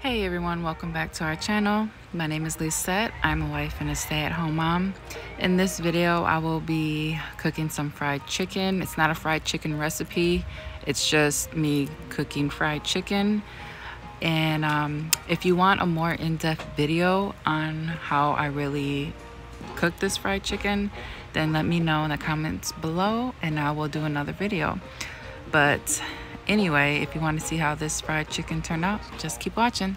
Hey everyone, welcome back to our channel. My name is Lisette. I'm a wife and a stay-at-home mom. In this video, I will be cooking some fried chicken. It's not a fried chicken recipe. It's just me cooking fried chicken. And um, if you want a more in-depth video on how I really cook this fried chicken, then let me know in the comments below and I will do another video. But anyway, if you want to see how this fried chicken turned out, just keep watching.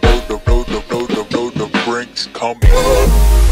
the, the, the, the, the, the, the, the, the brink's coming.